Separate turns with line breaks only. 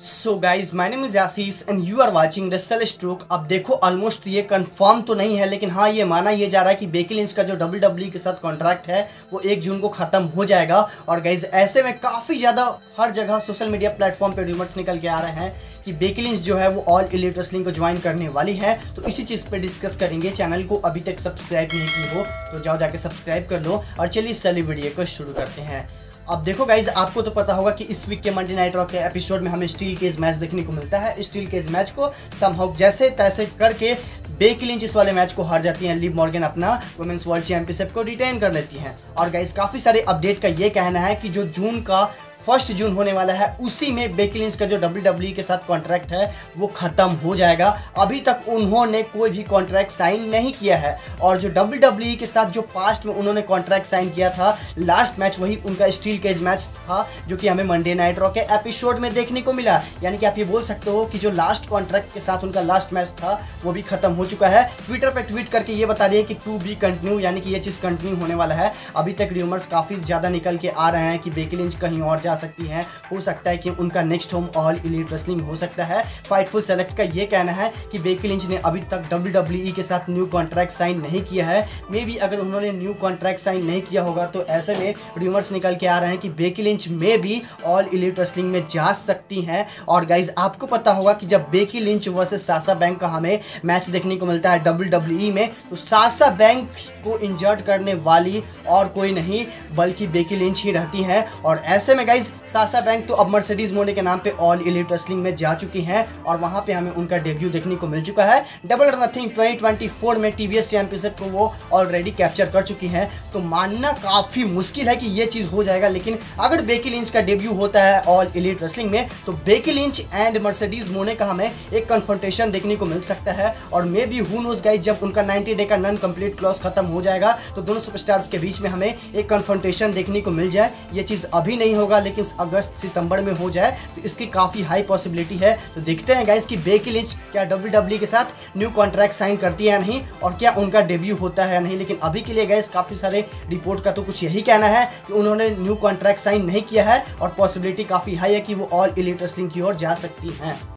So guys my name is Ashish and you are watching wrestle stroke अब देखो almost ये confirm तो नहीं है, लेकिन हाँ ये माना ये जा रहा है कि बेकी लिंच का जो डब्ल्यू डब्ल्यू के साथ कॉन्ट्रैक्ट है, वो एक जून को खत्म हो जाएगा। और गाइज़ ऐसे में काफ़ी ज़्यादा हर जगह सोशल मीडिया प्लेटफॉर्म पर रूमर्स निकल के आ रहे हैं कि बेकी लिंच जो है, वो ऑल इलीट रेसलिंग को ज्वाइन करने वाली है। तो इसी चीज़ पर डिस्कस करेंगे। चैनल को अभी तक सब्सक्राइब नहीं की हो तो जाओ जाके सब्सक्राइब कर लो। और चलिए इस वीडियो को शुरू करते हैं। अब देखो गाइज़ आपको तो पता होगा कि इस वीक के मंडे नाइट रॉक के एपिसोड में हमें स्टील केज मैच देखने को मिलता है। स्टील केज मैच को समहाउ जैसे तैसे करके बेकिलिंच इस वाले मैच को हार जाती हैं। लिव मॉर्गन अपना वुमेंस वर्ल्ड चैंपियनशिप को रिटेन कर लेती हैं। और गाइज़ काफ़ी सारे अपडेट का ये कहना है कि जो जून का फ़र्स्ट जून होने वाला है, उसी में बेकिलिंस का जो डब्ल्यू डब्ल्यू के साथ कॉन्ट्रैक्ट है, वो ख़त्म हो जाएगा। अभी तक उन्होंने कोई भी कॉन्ट्रैक्ट साइन नहीं किया है। और जो डब्ल्यू के साथ जो पास्ट में उन्होंने कॉन्ट्रैक्ट साइन किया था लास्ट मैच वही उनका स्टील केज मैच था, जो कि हमें मंडे नाइट रॉ के एपिसोड में देखने को मिला। यानी कि आप ये बोल सकते हो कि जो लास्ट कॉन्ट्रैक्ट के साथ उनका लास्ट मैच था, वो भी खत्म हो चुका है। ट्विटर पर ट्वीट करके ये बता है कि टू बी कंटिन्यू यानी कि ये चीज़ कंटिन्यू होने वाला है। अभी तक र्यूमर्स काफ़ी ज़्यादा निकल के आ रहे हैं कि बेकिलिंच कहीं और जा सकती हैं। हो सकता है कि उनका next home All Elite Wrestling हो सकता है। फाइटफुल सेलेक्ट का ये कहना है कि बेकी लिंच ने अभी तक डब्ल्यू डब्ल्यू के साथ न्यू कॉन्ट्रैक्ट साइन नहीं किया है। मे बी अगर उन्होंने न्यू कॉन्ट्रैक्ट साइन नहीं किया होगा तो ऐसे में र्यूमर्स निकल के आ रहे हैं कि बेकी लिंच में भी ऑल इलीट रेसलिंग में जा सकती हैं। और गाइज़ आपको पता होगा कि जब Becky Lynch versus Sasha Banks का हमें मैच देखने को मिलता है डब्ल्यू डब्ल्यू में तो सासा बैंक को इंजर्ड करने वाली और कोई नहीं, बल्कि बेकी लिंच ही रहती हैं। और ऐसे में गाइज़ सासा बैंक तो अब मर्सिडीज मोने के नाम पे ऑल इलीट रेसलिंग में जा चुकी हैं और वहाँ पे हमें उनका डेब्यू देखने को मिल चुका है। डबल और नथिंग 2024 में टीवीएस चैंपियनशिप को वो ऑलरेडी कैप्चर कर चुकी हैं। तो मानना काफ़ी मुश्किल है कि ये चीज़ हो जाएगा, लेकिन अगर बेकी लिंच का डेब्यू होता है ऑल इलीट रेसलिंग में तो बेकी लिंच एंड मर्सिडीज मोने का हमें एक कन्फ्रंटेशन देखने को मिल सकता है। और maybe who knows guys जब उनका 90 डे का नॉन कंप्लीट क्लॉज खत्म हो जाएगा तो दोनों सुपरस्टार्स के बीच में हमें एक कन्फ्रंटेशन देखने को मिल जाए। ये चीज़ अभी नहीं होगा, लेकिन अगस्त सितंबर में हो जाए तो इसकी काफ़ी हाई पॉसिबिलिटी है। तो देखते हैं गाइस कि बेकी लिंच क्या डब्ल्यू डब्ल्यू के साथ न्यू कॉन्ट्रैक्ट साइन करती है या नहीं, और क्या उनका डेब्यू होता है नहीं। लेकिन अभी के लिए गाइस काफ़ी सारे रिपोर्ट का तो कुछ यही कहना है कि उन्होंने न्यू कॉन्ट्रैक्ट साइन नहीं किया है, और पॉसिबिलिटी काफ़ी हाई है कि वो ऑल इलिट की ओर जा सकती हैं।